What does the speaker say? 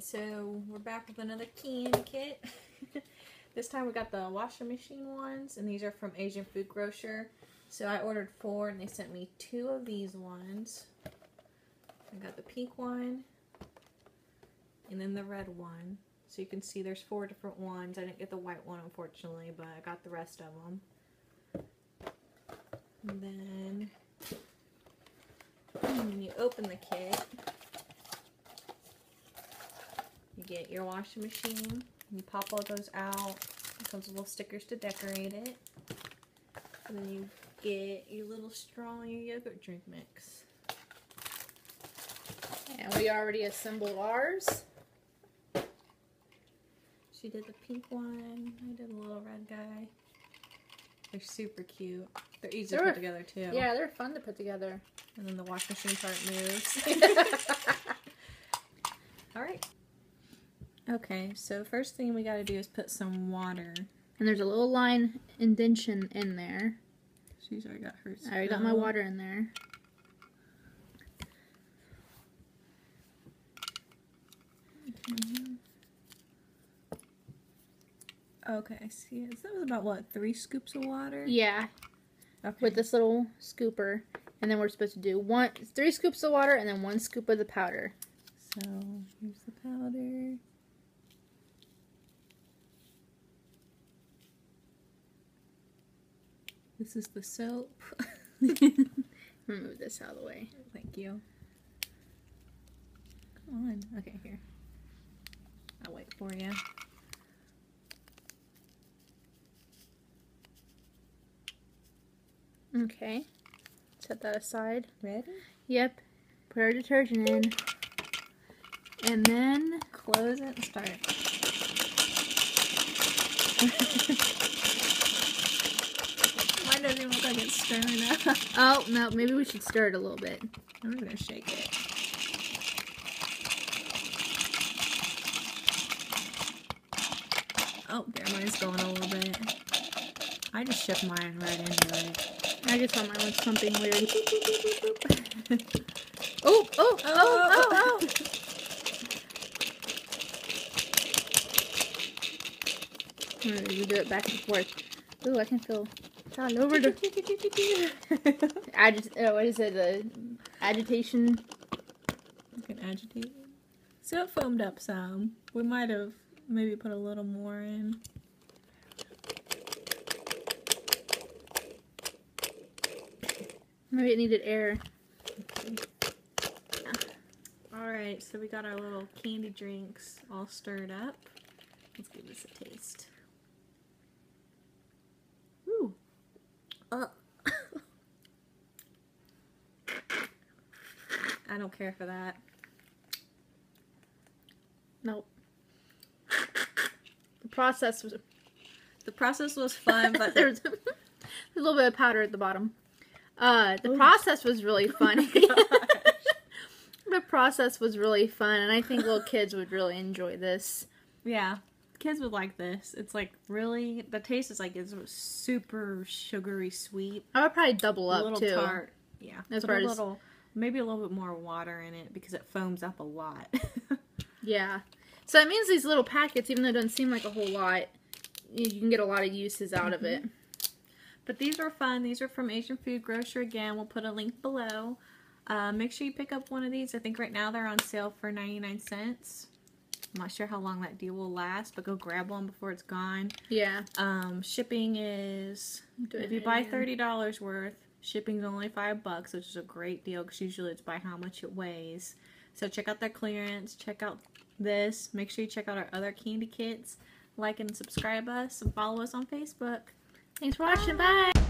Alright, so we're back with another candy kit. this time we got the washing machine ones, and these are from Asian Food Grocer. So I ordered four, and they sent me two of these ones. I got the pink one, and then the red one. So you can see there's four different ones. I didn't get the white one, unfortunately, but I got the rest of them. And then hmm, when you open the kit, you get your washing machine. You pop all those out. It comes with little stickers to decorate it. And then you get your little straw and your yogurt drink mix. And we already assembled ours. She did the pink one. I did the little red guy. They're super cute. They're easy to They're- put together too. Yeah, they're fun to put together. And then the washing machine part moves. Alright. Okay, so first thing we gotta do is put some water. And there's a little line indentation in there. She's already got hers. I already got my water in there. Okay, I see, so that was about what, three scoops of water? Yeah, Okay. with this little scooper. And then we're supposed to do one, three scoops of water and then one scoop of the powder. So here's the powder. This is the soap. Remove this out of the way. Thank you. Come on. Okay, here. I'll wait for you. Okay. Set that aside. Ready? Yep. Put our detergent in. And then Close it and start. Mine doesn't even look like it's stirring up. Oh no, maybe we should stir it a little bit. I'm gonna shake it. Oh, there, mine's going a little bit. I just shook mine right into it. I just thought mine was something weird. oh, oh, oh, oh, oh. oh. I'm gonna do it back and forth. Ooh, I can feel it's all over the agit. Oh, uh, what is it? The agitation. You can agitate. So it foamed up some. We might have maybe put a little more in. Maybe it needed air. Alright, so we got our little candy drinks all stirred up. Let's give this a taste. Ooh. Uh. I don't care for that. Nope. The process was The process was fun, but there there a little bit of powder at the bottom. Uh, the Ooh. process was really fun. gosh. the process was really fun, and I think little kids would really enjoy this. yeah, kids would like this. It's like really, the taste is like it's super sugary sweet. I would probably double a up little too. tart. Yeah, As far a as- little, maybe a little bit more water in it because it foams up a lot. Yeah. So it means these little packets, even though it doesn't seem like a whole lot, you can get a lot of uses out of it. but these are fun. These are from Asian Food Grocer. Again, we'll put a link below. Uh, make sure you pick up one of these. I think right now they're on sale for 99 cents. I'm not sure how long that deal will last, but go grab one before it's gone. Yeah. Um, shipping is if you buy thirty dollars worth, shipping's only five bucks, which is a great deal because usually it's by how much it weighs. So check out their clearance. Check out this. Make sure you check out our other candy kits. Like and subscribe us and follow us on Facebook. Thanks for watching. Bye. oh.